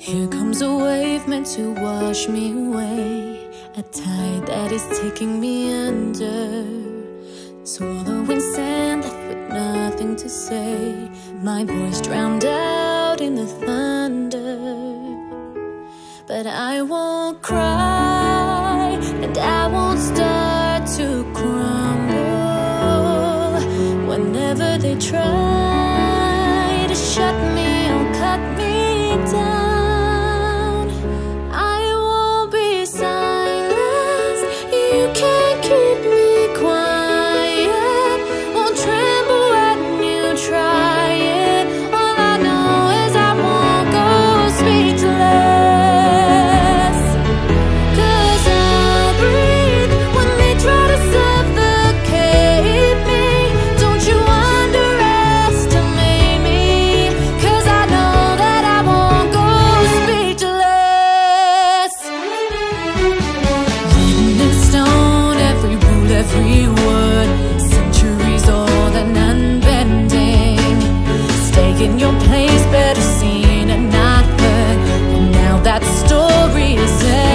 Here comes a wave meant to wash me away. A tide that is taking me under. Swallowing sand left with nothing to say. My voice drowned out in the thunder. But I won't cry and I won't start to crumble whenever they try. you can making your place better seen and not heard. Now that story is ended.